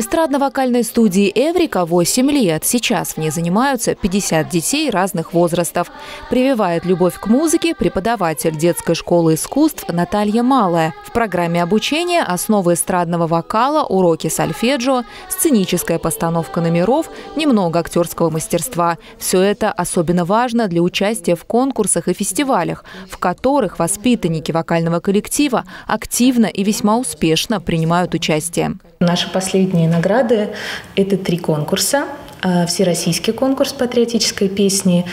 Эстрадно-вокальной студии «Эврика» 8 лет. Сейчас в ней занимаются 50 детей разных возрастов. Прививает любовь к музыке преподаватель детской школы искусств Наталья Малая. В программе обучения основы эстрадного вокала, уроки сольфеджио, сценическая постановка номеров, немного актерского мастерства. Все это особенно важно для участия в конкурсах и фестивалях, в которых воспитанники вокального коллектива активно и весьма успешно принимают участие. Наши последние награды – это три конкурса. А, Всероссийский конкурс патриотической песни,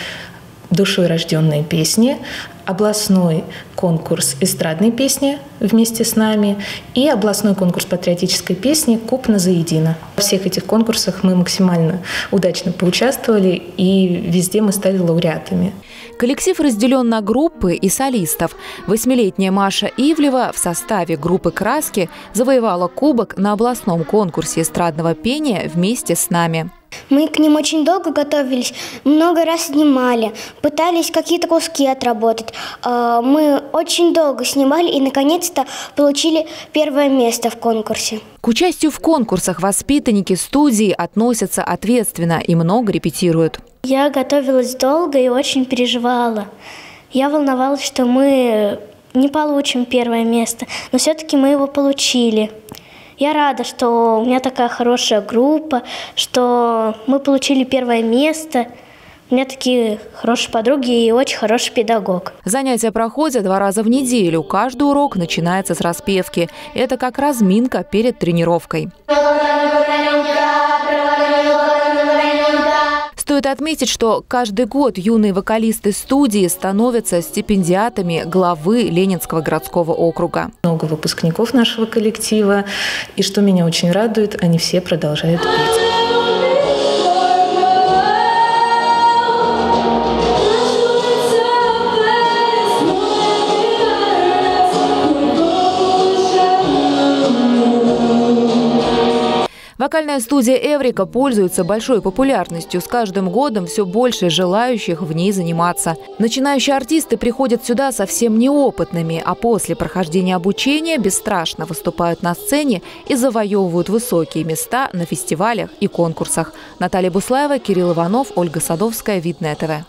душой рожденные песни, областной конкурс эстрадной песни вместе с нами и областной конкурс патриотической песни «Куб заедино». Во всех этих конкурсах мы максимально удачно поучаствовали и везде мы стали лауреатами. Коллектив разделен на группы и солистов. Восьмилетняя Маша Ивлева в составе группы «Краски» завоевала кубок на областном конкурсе эстрадного пения вместе с нами. Мы к ним очень долго готовились, много раз снимали, пытались какие-то куски отработать. А, мы очень долго снимали и, наконец-то, получили первое место в конкурсе. К участию в конкурсах воспитанники студии относятся ответственно и много репетируют. Я готовилась долго и очень переживала. Я волновалась, что мы не получим первое место, но все-таки мы его получили. Я рада, что у меня такая хорошая группа, что мы получили первое место. У меня такие хорошие подруги и очень хороший педагог. Занятия проходят два раза в неделю. Каждый урок начинается с распевки. Это как разминка перед тренировкой. Отметить, что каждый год юные вокалисты студии становятся стипендиатами главы Ленинского городского округа. Много выпускников нашего коллектива. И что меня очень радует, они все продолжают петь. Вокальная студия «Эврика» пользуется большой популярностью. С каждым годом все больше желающих в ней заниматься. Начинающие артисты приходят сюда совсем неопытными, а после прохождения обучения бесстрашно выступают на сцене и завоевывают высокие места на фестивалях и конкурсах. Наталья Буслаева, Кирилл Иванов, Ольга Садовская, Видное ТВ.